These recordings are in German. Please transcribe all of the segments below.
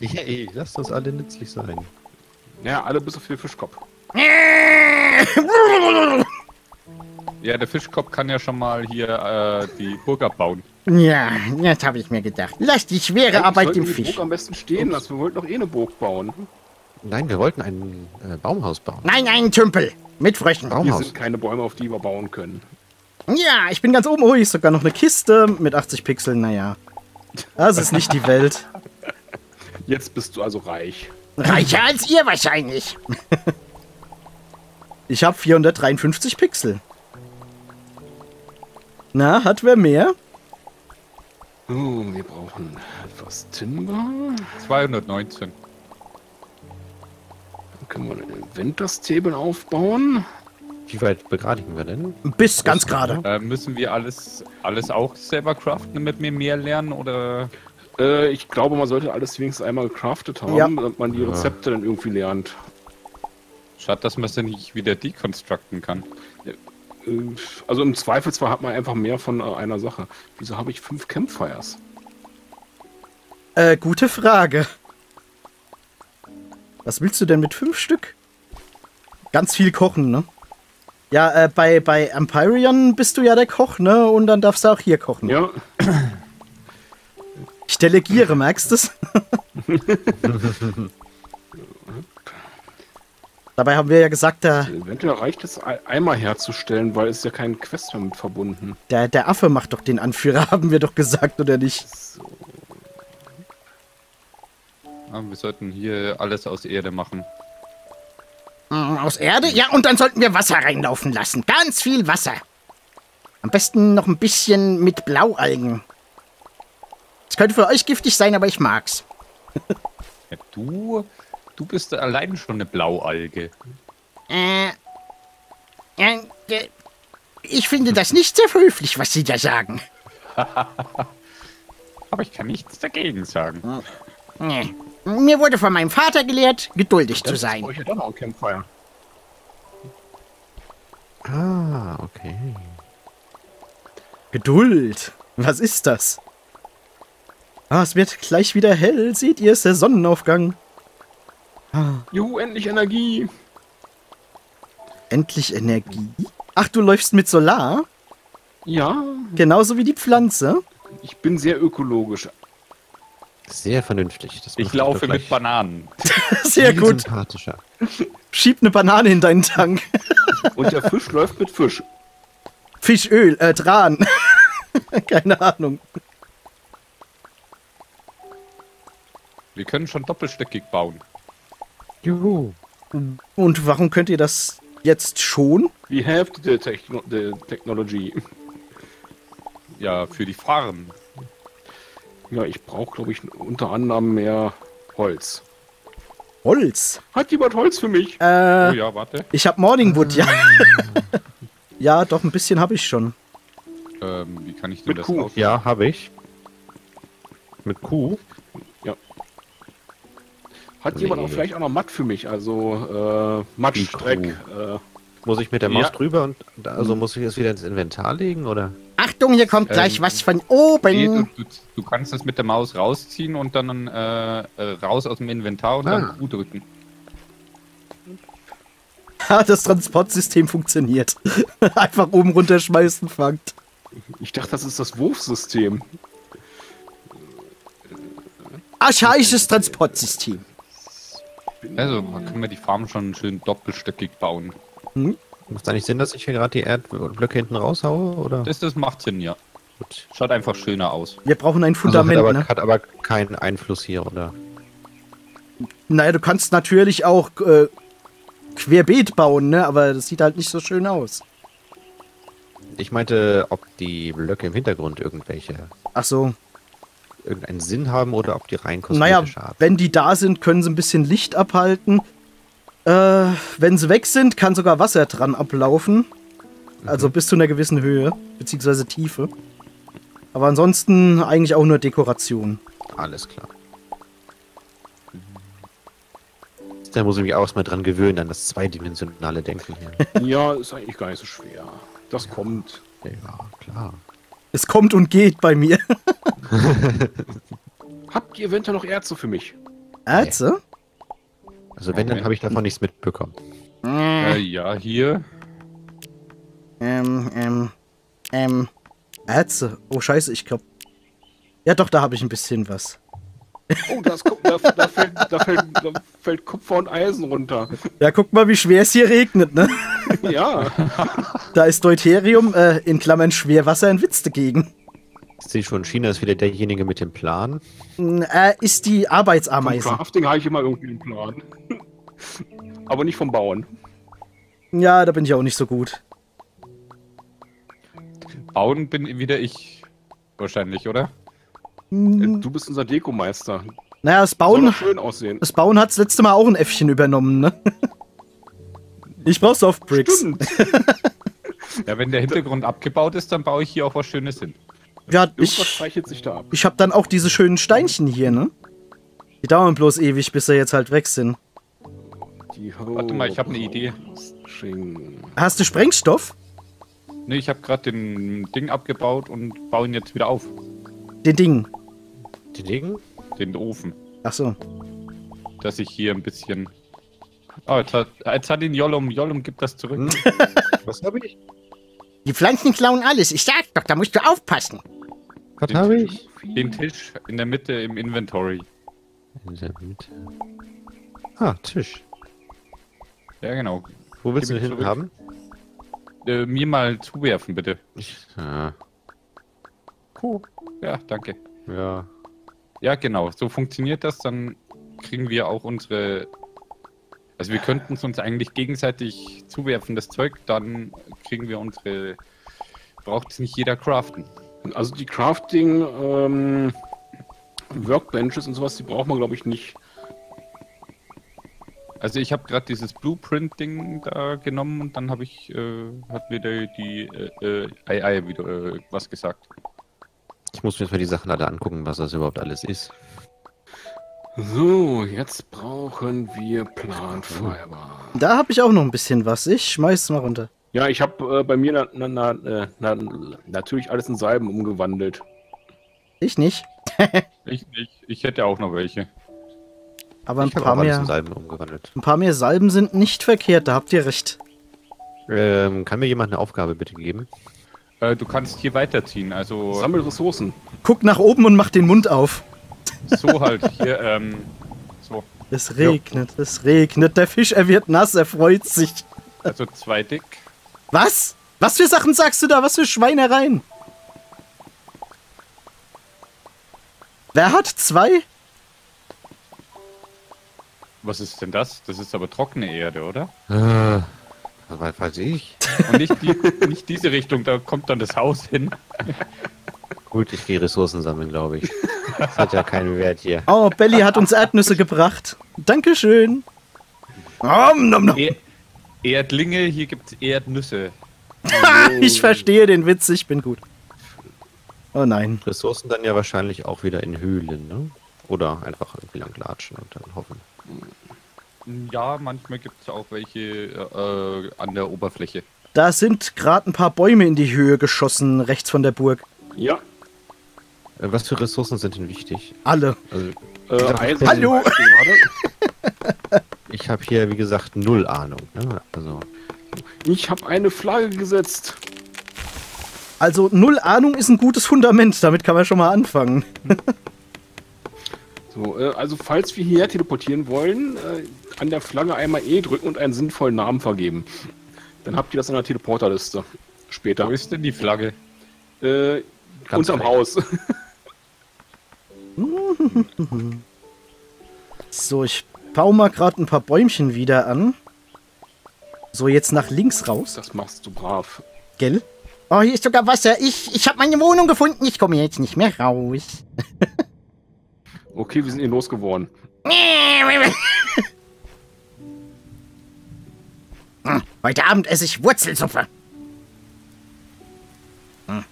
Yay, lasst uns alle nützlich sein. Ja, alle bis auf den Fischkopf. Ja, der Fischkopf kann ja schon mal hier äh, die Burg abbauen. Ja, das habe ich mir gedacht. Lass die schwere Eigentlich Arbeit dem wir die Fisch. Burg am besten stehen lassen. Wir wollten doch eh eine Burg bauen. Nein, wir wollten ein äh, Baumhaus bauen. Nein, einen Tümpel. Mit Fröschen. Hier Baumhaus. sind keine Bäume, auf die wir bauen können. Ja, ich bin ganz oben. Oh, hier ist sogar noch eine Kiste mit 80 Pixeln. Naja, das ist nicht die Welt. Jetzt bist du also reich. Reicher als ihr wahrscheinlich. Ich habe 453 Pixel. Na, hat wer mehr? Oh, wir brauchen etwas Timber. 219. Dann können wir einen Winterstable aufbauen. Wie weit begradigen wir denn? Bis ganz gerade. Äh, müssen wir alles, alles auch selber craften, damit wir mehr lernen? Oder Äh, ich glaube, man sollte alles wenigstens einmal gecraftet haben, Ja. damit man die Rezepte dann irgendwie lernt. schade, dass man es dann nicht wieder deconstructen kann? Äh, Also im Zweifelsfall hat man einfach mehr von äh, einer Sache. Wieso habe ich fünf Campfires? Äh, gute Frage. Was willst du denn mit fünf Stück? Ganz viel kochen, ne? Ja, äh, bei, bei Empyrean bist du ja der Koch, ne? Und dann darfst du auch hier kochen. Ja, delegiere, merkst du es? Dabei haben wir ja gesagt, der, eventuell reicht es ei- einmal herzustellen, weil es ja kein Quest damit verbunden. der, der Affe macht doch den Anführer, haben wir doch gesagt, oder nicht? Ah, wir sollten hier alles aus Erde machen. Mm, Aus Erde? Ja, und dann sollten wir Wasser reinlaufen lassen. Ganz viel Wasser. Am besten noch ein bisschen mit Blaualgen. Es könnte für euch giftig sein, aber ich mag's. Ja, du, du bist allein schon eine Blaualge. Äh, äh, ich finde das nicht sehr höflich, was Sie da sagen. Aber ich kann nichts dagegen sagen. Nee. Mir wurde von meinem Vater gelehrt, geduldig zu sein. Ich ja doch noch ein Campfire. Ah, okay. Geduld. Was ist das? Ah, es wird gleich wieder hell. Seht ihr, es ist der Sonnenaufgang. Juhu, endlich Energie. Endlich Energie. Ach, du läufst mit Solar? Ja, Genauso wie die Pflanze? ich bin sehr ökologisch. Sehr vernünftig. Das Ich laufe mit Bananen. Sehr gut. Sympathischer. Schieb eine Banane in deinen Tank. Und der Fisch läuft mit Fisch. Fischöl, äh, Tran. Keine Ahnung. Wir können schon doppelstöckig bauen. Juhu. Und warum könnt ihr das jetzt schon? We have the, techno the technology. Ja, für die Farm. Ja, ich brauche, glaube ich, unter anderem mehr Holz. Holz. Hat jemand Holz für mich? Oh Äh, ja, warte. ich hab Morningwood, ja. ja, doch, ein bisschen habe ich schon. Ähm, wie kann ich denn Mit das Kuh. Ja, habe ich. Mit Kuh. Hat jemand Nee. auch vielleicht auch noch Matt für mich? Also, äh, Matschstreck. Äh, Muss ich mit der Maus Ja. drüber und da- also muss ich es wieder ins Inventar legen oder? Achtung, hier kommt gleich Ähm, was von Nee, du, oben. du, du kannst das mit der Maus rausziehen und dann äh, äh, raus aus dem Inventar und Ah. dann Q drücken. Ha, das Transportsystem funktioniert. Einfach oben runterschmeißen, fangt. ich dachte, das ist das Wurfsystem. Archaisches Transportsystem. Also, da können wir die Farm schon schön doppelstöckig bauen. Macht da nicht Sinn, dass ich hier gerade die Erdblöcke hinten raushaue oder? Das, das macht Sinn, ja. Gut. Schaut einfach schöner aus. Wir brauchen ein Also Fundament, hat, aber, ne? hat aber keinen Einfluss hier, oder? Naja, du kannst natürlich auch äh, querbeet bauen, ne? Aber das sieht halt nicht so schön aus. Ich meinte, ob die Blöcke im Hintergrund irgendwelche, Ach so. Irgendeinen Sinn haben oder ob die rein Naja, kosmetische Art wenn die da sind, können sie ein bisschen Licht abhalten. Äh, wenn sie weg sind, kann sogar Wasser dran ablaufen. Also bis zu einer gewissen Höhe, beziehungsweise Tiefe. Aber ansonsten eigentlich auch nur Dekoration. Alles klar. Da muss ich mich auch erstmal dran gewöhnen, an das zweidimensionale Denken hier. Ja, ist eigentlich gar nicht so schwer. Das kommt. ja, klar. Es kommt und geht bei mir. Habt ihr eventuell noch Ärzte für mich? Erze? Also wenn, dann habe ich davon nichts mitbekommen. Äh, ja, hier. Ähm, ähm, ähm, Erze. Oh, scheiße, ich glaub. Ja, doch, da habe ich ein bisschen was. Oh, das, da, da, fällt, da, fällt, da fällt Kupfer und Eisen runter. Ja, guck mal, wie schwer es hier regnet, ne? Ja, Da ist Deuterium, äh, in Klammern Schwerwasser, ein Witz dagegen. Ich sehe schon, China ist wieder derjenige mit dem Plan. Mm, Äh, ist die vom Arbeitsameise. Crafting habe ich immer irgendwie einen Plan. Aber nicht vom Bauen. Ja, da bin ich auch nicht so gut. Bauen bin wieder ich. Wahrscheinlich, oder? Mm, Du bist unser Dekomeister. Naja, das Bauen, schön aussehen. das Bauen hat das letzte Mal auch ein Äffchen übernommen, ne? Ich brauch Softbricks. Stimmt. Ja, wenn der Hintergrund abgebaut ist, dann baue ich hier auch was Schönes hin. Ja, Irgendwas ich, zeichnet sich da ab. ich hab dann auch diese schönen Steinchen hier, ne? Die dauern bloß ewig, bis sie jetzt halt weg sind. Die Warte mal, ich hab ne Idee. Hast du Sprengstoff? Ne, ich habe gerade den Ding abgebaut und baue ihn jetzt wieder auf. Den Ding. Die Degen? Den Ofen. Ach so. Dass ich hier ein bisschen. Oh, jetzt hat, jetzt hat ihn Jollum. Jollum gibt das zurück. Hm? Was habe ich? Die Pflanzen klauen alles. Ich sag doch, da musst du aufpassen. Was Den habe Tisch- ich? Den Tisch in der Mitte im Inventory. In der Mitte. Ah, Tisch. Ja, genau. Wo willst du Gib den ihn hinten haben? Äh, mir mal zuwerfen, bitte. Ah, Cool. Ja, danke. ja. Ja, genau. So funktioniert das. Dann kriegen wir auch unsere. Also wir könnten es uns eigentlich gegenseitig zuwerfen, das Zeug, dann kriegen wir unsere. Braucht es nicht jeder craften. Also die Crafting ähm, Workbenches und sowas, die braucht man glaube ich nicht. Also ich habe gerade dieses Blueprint-Ding da genommen und dann habe ich, äh, hat mir die, die äh, äh, AI wieder äh, was gesagt. Ich muss mir jetzt mal die Sachen alle angucken, was das überhaupt alles ist. So, jetzt brauchen wir Plant Fiber. Da habe ich auch noch ein bisschen was. Ich schmeiß mal runter. Ja, ich habe äh, bei mir na, na, na, na, natürlich alles in Salben umgewandelt. Ich nicht. Ich nicht. Ich hätte auch noch welche. Aber ein ich paar mehr. in Salben umgewandelt. Ein paar mehr Salben sind nicht verkehrt, da habt ihr recht. Ähm, kann mir jemand eine Aufgabe bitte geben? Äh, du kannst hier weiterziehen. Also Sammel Ressourcen. Guck nach oben und mach den Mund auf. so halt hier. Ähm, so. Es regnet, es regnet. Der Fisch, er wird nass, er freut sich. Also zwei dick. Was? Was für Sachen sagst du da? Was für Schweinereien? Wer hat zwei? Was ist denn das? Das ist aber trockene Erde, oder? Äh, was weiß ich? Und nicht, die, nicht diese Richtung, da kommt dann das Haus hin. Gut, ich gehe Ressourcen sammeln, glaube ich. Das hat ja keinen Wert hier. Oh, Belly hat uns Erdnüsse gebracht. Dankeschön. Nom, nom, nom. Er Erdlinge, hier gibt's Erdnüsse. Ich verstehe den Witz, ich bin gut. Oh nein. Ressourcen dann ja wahrscheinlich auch wieder in Höhlen, ne? Oder einfach irgendwie lang latschen und dann hoffen. Ja, manchmal gibt's auch welche äh, an der Oberfläche. Da sind gerade ein paar Bäume in die Höhe geschossen, rechts von der Burg. Ja. Äh, was für Ressourcen sind denn wichtig? Alle. Also, Äh, Eisen Hallo. ich habe hier, wie gesagt, null Ahnung. Ne? Also, Ich habe eine Flagge gesetzt. Also null Ahnung ist ein gutes Fundament, damit kann man schon mal anfangen. So, äh, also falls wir hierher teleportieren wollen, äh, an der Flagge einmal E drücken und einen sinnvollen Namen vergeben. Dann habt ihr das in der Teleporterliste. Später. Wo ist denn die Flagge? Äh, Ganz unterm recht. Haus. So, ich baue mal gerade ein paar Bäumchen wieder an. So, jetzt nach links raus, Das machst du brav. gell? Oh, hier ist sogar Wasser. Ich, ich habe meine Wohnung gefunden. Ich komme jetzt nicht mehr raus. Okay, wir sind hier losgeworden. Hm, Heute Abend esse ich Wurzelsuppe. Hm.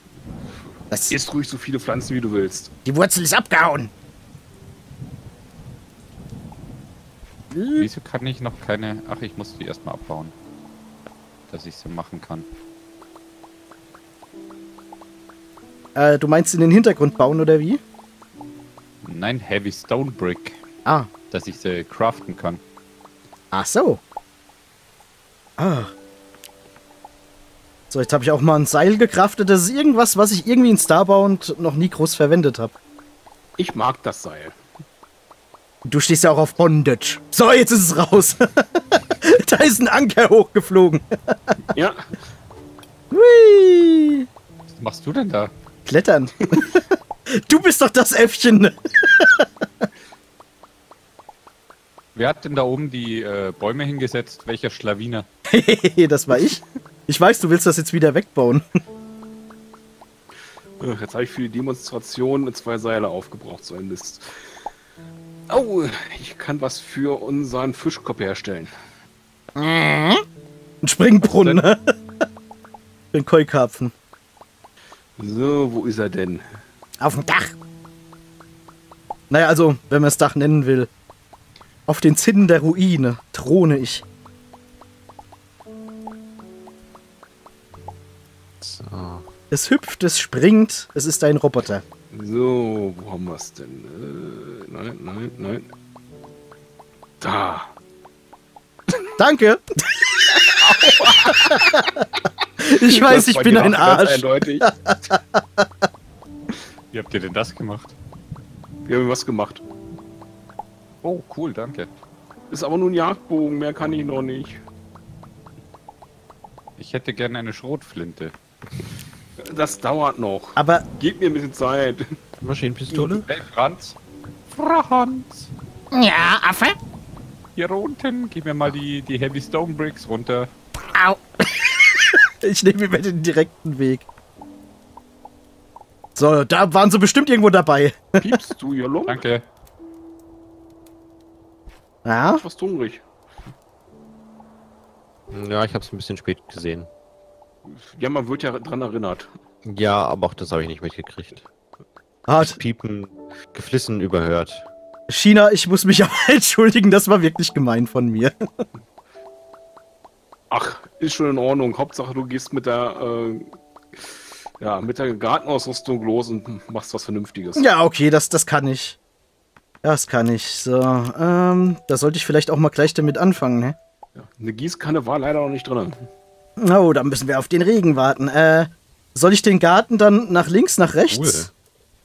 Das, Isst ruhig so viele Pflanzen, wie du willst. die Wurzel ist abgehauen. Wieso kann ich noch keine... Ach, ich muss die erstmal abbauen. Dass ich sie machen kann. Äh, du meinst in den Hintergrund bauen oder wie? Nein, Heavy Stone Brick. Ah, dass ich sie craften kann. Ach so. Ah. So, jetzt habe ich auch mal ein Seil gekraftet. Das ist irgendwas, was ich irgendwie in Starbound noch nie groß verwendet habe. Ich mag das Seil. Du stehst ja auch auf Bondage. So, jetzt ist es raus. da ist ein Anker hochgeflogen. Ja, Hui. Was machst du denn da? Klettern. du bist doch das Äffchen. Wer hat denn da oben die äh, Bäume hingesetzt? Welcher Schlawiner? das war ich. Ich weiß, du willst das jetzt wieder wegbauen. Äh, jetzt habe ich für die Demonstration zwei Seile aufgebraucht, so ein Mist. Oh, ich kann was für unseren Fischkopf herstellen. Ein Springbrunnen, ne? Den Keukarpfen. So, wo ist er denn? Auf dem Dach. Naja, also, wenn man das Dach nennen will. Auf den Zinnen der Ruine throne ich. So. Es hüpft, es springt, es ist ein Roboter. So, wo haben wir es denn? Äh, nein, nein, nein. Da. Danke. ich weiß, ich bin ein Arsch. Eindeutig. Wie habt ihr denn das gemacht? Wir haben was gemacht. Oh, cool, danke. Ist aber nur ein Jagdbogen, mehr kann ich noch nicht. Ich hätte gerne eine Schrotflinte. Das dauert noch. Aber Gebt mir ein bisschen Zeit. Maschinenpistole? Hey, Franz. Franz. Ja, Affe. Hier unten. Gib mir mal die, die Heavy Stone Bricks runter. Au. ich nehme mir den direkten Weg. So, da waren sie bestimmt irgendwo dabei. Piepst du rum? Danke. Ja, Ich was hungrig. Ja, ich habe es ein bisschen spät gesehen. Ja, man wird ja dran erinnert. Ja, aber auch das habe ich nicht mitgekriegt. Das Piepen, Geflissen überhört. China, ich muss mich aber entschuldigen, das war wirklich gemein von mir. Ach, ist schon in Ordnung. Hauptsache, du gehst mit der, äh, ja, mit der Gartenausrüstung los und machst was Vernünftiges. Ja, okay, das, das kann ich. Das kann ich. So, ähm, da sollte ich vielleicht auch mal gleich damit anfangen, ne? Ja. Eine Gießkanne war leider noch nicht drin. Oh, dann müssen wir auf den Regen warten. Äh, soll ich den Garten dann nach links, nach rechts? Cool.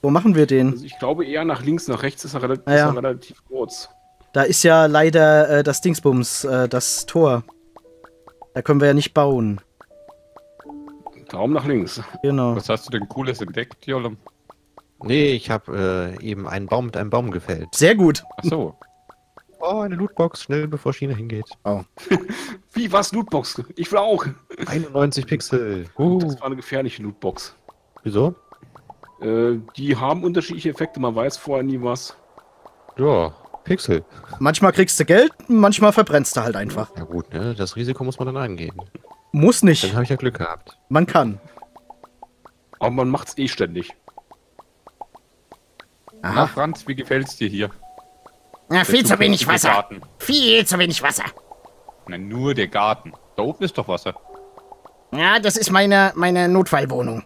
Wo machen wir den? Also ich glaube eher nach links, nach rechts ist er, relativ, ja. ist er relativ kurz. Da ist ja leider äh, das Dingsbums, äh, das Tor. Da können wir ja nicht bauen. Darum nach links. Genau. Was hast du denn Cooles entdeckt, Jolom? Nee, ich habe äh, eben einen Baum mit einem Baum gefällt. Sehr gut. Ach so. Oh, eine Lootbox, schnell bevor China hingeht. Wie was Lootbox? Ich will auch. 91 Pixel. Das Uh, war eine gefährliche Lootbox. wieso? Äh, die haben unterschiedliche Effekte, man weiß vorher nie was. Ja, Pixel. Manchmal kriegst du Geld, manchmal verbrennst du halt einfach. Ja gut, ne? Das Risiko muss man dann eingehen. Muss Dann nicht. habe ich ja Glück gehabt. Man kann. Aber man macht's eh ständig. Na, Franz, wie gefällt's dir hier? Ja, viel zu wenig Wasser. Garten. Viel zu wenig Wasser. Nein, nur der Garten. Da oben ist doch Wasser. Ja, das ist meine, meine Notfallwohnung.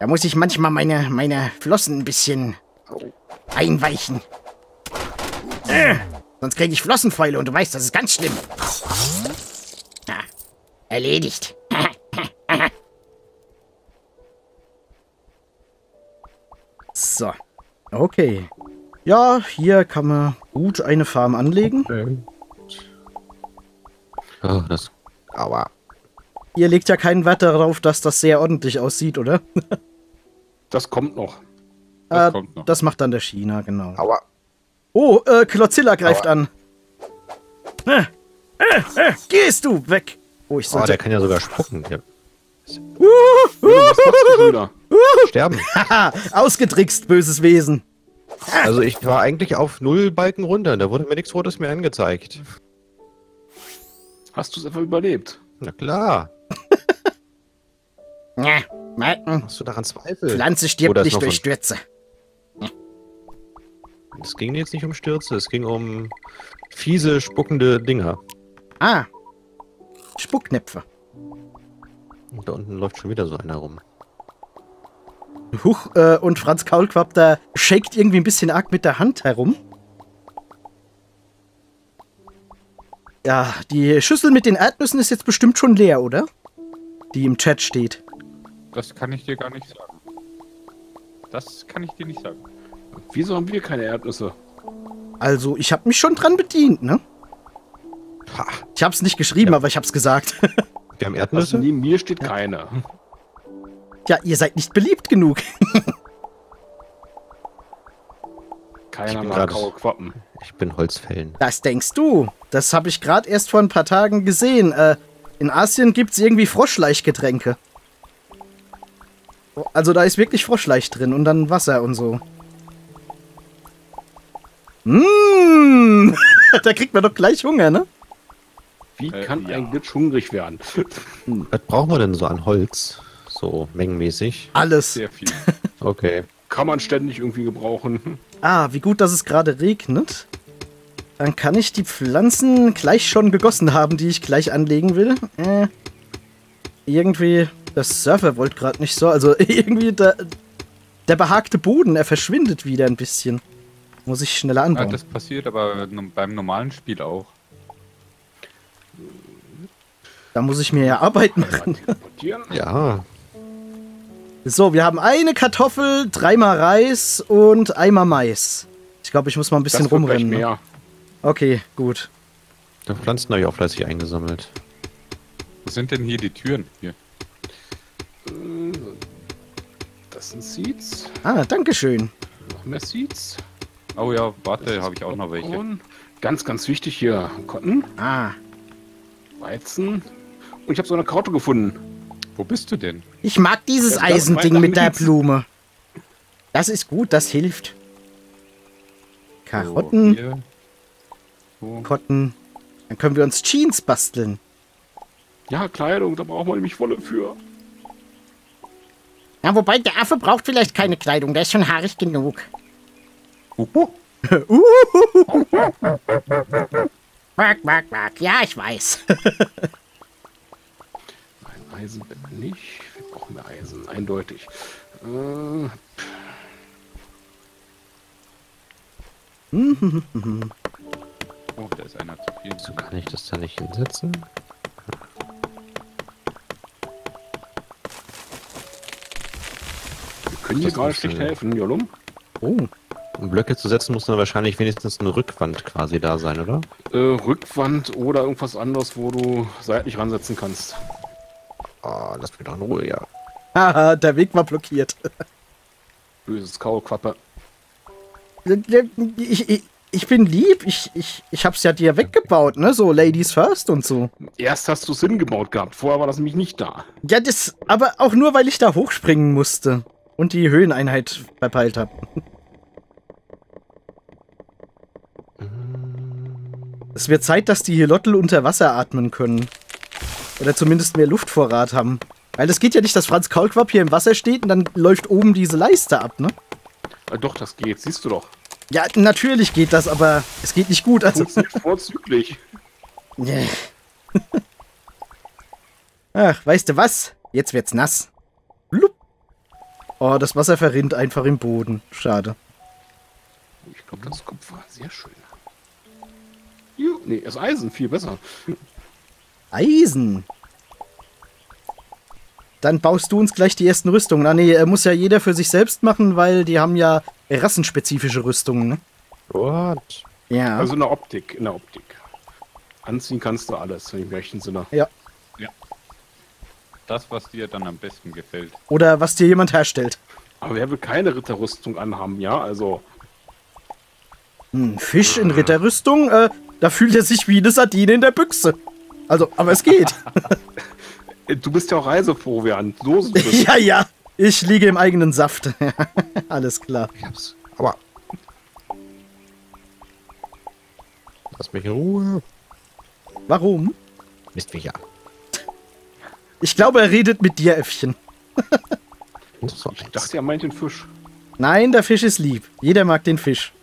Da muss ich manchmal meine, meine Flossen ein bisschen einweichen. Äh, sonst kriege ich Flossenfäule und du weißt, das ist ganz schlimm. Ja, erledigt. So. Okay. Ja, hier kann man gut eine Farm anlegen. Oh, das. Aua. Ihr legt ja keinen Wert darauf, dass das sehr ordentlich aussieht, oder? Das kommt noch. Das Äh, kommt noch. Das macht dann der China, genau. Aua. Oh, äh, Klotzilla greift an. Äh, äh, äh, gehst du weg. Oh, ich Oh, sollte... der kann ja sogar spucken. Ja. Was machst du da? Sterben. Haha, ausgetrickst, böses Wesen. Also ich war eigentlich auf null Balken runter. Da wurde mir nichts Rotes mehr angezeigt. Hast du es einfach überlebt? Na klar. Ja, Malten, Hast du daran Zweifel? Pflanze stirbt nicht durch Stürze. Es ging jetzt nicht um Stürze, es ging um fiese, spuckende Dinger. Ah, Spucknäpfe. Und da unten läuft schon wieder so einer rum. Huch, äh, und Franz Kaulquapp da shakt irgendwie ein bisschen arg mit der Hand herum. Ja, die Schüssel mit den Erdnüssen ist jetzt bestimmt schon leer, oder? Die im Chat steht. Das kann ich dir gar nicht sagen. Das kann ich dir nicht sagen. Wieso haben wir keine Erdnüsse? Also, ich habe mich schon dran bedient, ne? Ich hab's nicht geschrieben, ja. aber ich hab's gesagt. Wir haben Erdnüsse? Neben mir steht ja. keiner ja, ihr seid nicht beliebt genug. Ich Keiner bin mag gerade- Kaulquappen. Ich bin Holzfällen. Das denkst du. Das habe ich gerade erst vor ein paar Tagen gesehen. Äh, in Asien gibt's irgendwie Froschleichgetränke. Also da ist wirklich Froschleich drin und dann Wasser und so. Mmh, da kriegt man doch gleich Hunger, ne? Wie Äh, kann ja. ein Glitch hungrig werden? Was brauchen wir denn so an Holz? So mengenmäßig. Alles. Sehr viel. Okay. Kann man ständig irgendwie gebrauchen. Ah, wie gut, dass es gerade regnet. Dann kann ich die Pflanzen gleich schon gegossen haben, die ich gleich anlegen will. Äh, irgendwie, das Surfer wollte gerade nicht so. Also irgendwie der, der behagte Boden, er verschwindet wieder ein bisschen. Muss ich schneller anbauen. das passiert aber beim normalen Spiel auch. da muss ich mir ja Arbeit machen. Ja. So, wir haben eine Kartoffel, dreimal Reis und einmal Mais. Ich glaube, ich muss mal ein bisschen Das rumrennen. ne? mehr. Okay, gut. Die Pflanzen habe ich auch fleißig eingesammelt. Wo sind denn hier die Türen? Hier. Das sind Seeds. Ah, dankeschön. Noch mehr Seeds. Oh ja, warte, habe ich auch noch welche. Ganz, ganz wichtig hier. Cotton, Ah, Weizen. Und ich habe so eine Karotte gefunden. Wo bist du denn? Ich mag dieses Eisending mit der. Blume. Das ist gut, das hilft. So, Karotten, hier. So. Kotten. Dann können wir uns Jeans basteln. Ja, Kleidung, da braucht man nämlich Wolle für. Ja, wobei der Affe braucht vielleicht keine Kleidung, der ist schon haarig genug. Quack, quack, quack. Ja, ich weiß. Ein Eisen brauchen wir nicht. Wir brauchen mehr Eisen, eindeutig. Äh, Oh, da ist einer zu viel. So kann ich das da nicht hinsetzen. wir können Das gerade äh, helfen, Jolum. Oh. Um Blöcke zu setzen, muss dann wahrscheinlich wenigstens eine Rückwand quasi da sein, oder? Äh, Rückwand oder irgendwas anderes, wo du seitlich ransetzen kannst. Oh, lass mich doch in Ruhe, ja. Haha, der Weg war blockiert. Böses Kaulquappe. Ich, ich, ich bin lieb. Ich, ich, ich hab's ja dir weggebaut, ne? So Ladies first und so. Erst hast du es hingebaut gehabt, vorher war das nämlich nicht da. Ja, das. Aber auch nur, weil ich da hochspringen musste. Und die Höheneinheit verpeilt habe. Es wird Zeit, dass die Hilottel unter Wasser atmen können. Oder zumindest mehr Luftvorrat haben. Weil es geht ja nicht, dass Franz Kaulquapp hier im Wasser steht und dann läuft oben diese Leiste ab, ne? Äh, doch, das geht, siehst du doch. Ja, natürlich geht das, aber es geht nicht gut. Also, vorzüglich. Nee. Ach, weißt du was? Jetzt wird's nass. Blub. Oh, das Wasser verrinnt einfach im Boden. Schade. Ich glaube, das Kopf war sehr schön. Ju, nee, das Eisen, viel besser. Eisen. Dann baust du uns gleich die ersten Rüstungen. Ah, nee, muss ja jeder für sich selbst machen, weil die haben ja rassenspezifische Rüstungen, ne? What? Ja. Also in der Optik, in der Optik. Anziehen kannst du alles, im rechten Sinne. ja. Das, was dir dann am besten gefällt. Oder was dir jemand herstellt. Aber wer will keine Ritterrüstung anhaben, ja? Also, Ein Fisch in Ritterrüstung, äh, da fühlt er sich wie eine Sardine in der Büchse. Also, aber es geht. du bist ja auch Reiseproviant. So ja, ja. Ich liege im eigenen Saft. Alles klar. Ich hab's. Aua. Lass mich in Ruhe. Warum? Mistviecher. Ich glaube, er redet mit dir, Äffchen. Ich dachte, er meint den Fisch. Nein, der Fisch ist lieb. Jeder mag den Fisch.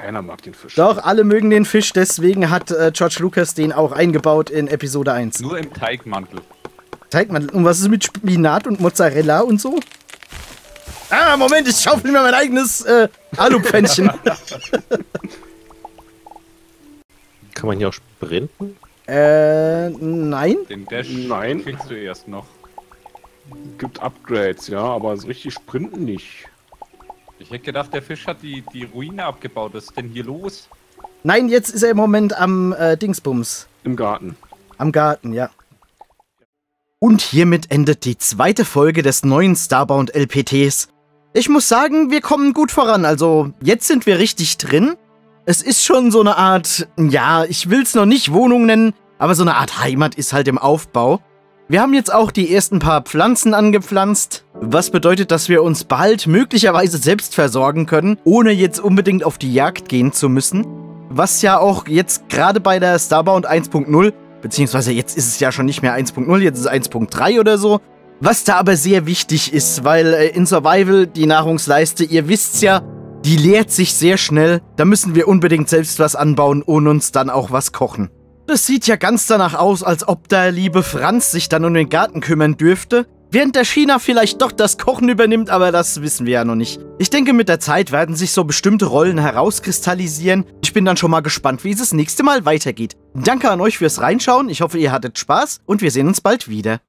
Keiner mag den Fisch. Doch, alle mögen den Fisch, deswegen hat äh, George Lucas den auch eingebaut in Episode 1. Nur im Teigmantel. Zeig mal, und was ist mit Spinat und Mozzarella und so? Ah, Moment, ich schaufel mir mein eigenes äh, Alupfännchen. Kann man hier auch sprinten? Äh, nein. Den Dash Nein. kriegst du erst noch. Gibt Upgrades, ja, aber so richtig sprinten nicht. Ich hätte gedacht, der Fisch hat die, die Ruine abgebaut. Was ist denn hier los? Nein, jetzt ist er im Moment am äh, Dingsbums. Im Garten. Am Garten, ja. Und hiermit endet die zweite Folge des neuen Starbound LPTs. Ich muss sagen, wir kommen gut voran. Also, jetzt sind wir richtig drin. Es ist schon so eine Art, ja, ich will es noch nicht Wohnung nennen, aber so eine Art Heimat ist halt im Aufbau. Wir haben jetzt auch die ersten paar Pflanzen angepflanzt, was bedeutet, dass wir uns bald möglicherweise selbst versorgen können, ohne jetzt unbedingt auf die Jagd gehen zu müssen. Was ja auch jetzt gerade bei der Starbound 1.0 Beziehungsweise jetzt ist es ja schon nicht mehr 1.0, jetzt ist es 1.3 oder so. Was da aber sehr wichtig ist, weil äh, in Survival die Nahrungsleiste, ihr wisst's ja, die leert sich sehr schnell. Da müssen wir unbedingt selbst was anbauen und uns dann auch was kochen. Das sieht ja ganz danach aus, als ob der liebe Franz sich dann um den Garten kümmern dürfte. Während der China vielleicht doch das Kochen übernimmt, aber das wissen wir ja noch nicht. Ich denke, mit der Zeit werden sich so bestimmte Rollen herauskristallisieren. Ich bin dann schon mal gespannt, wie es das nächste Mal weitergeht. Danke an euch fürs Reinschauen, ich hoffe, ihr hattet Spaß und wir sehen uns bald wieder.